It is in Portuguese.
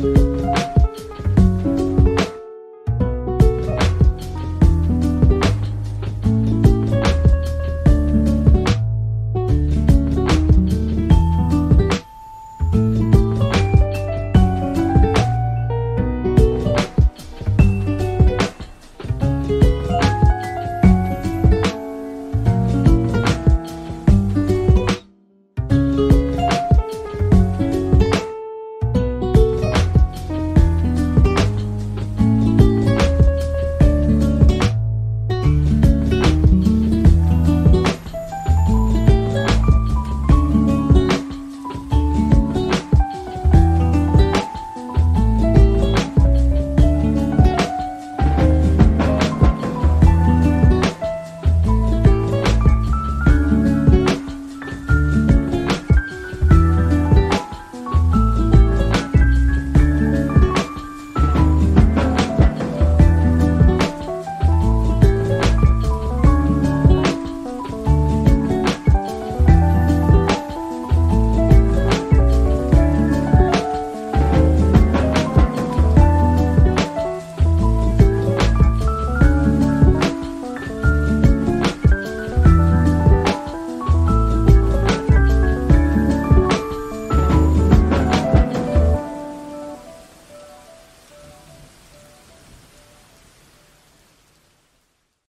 Música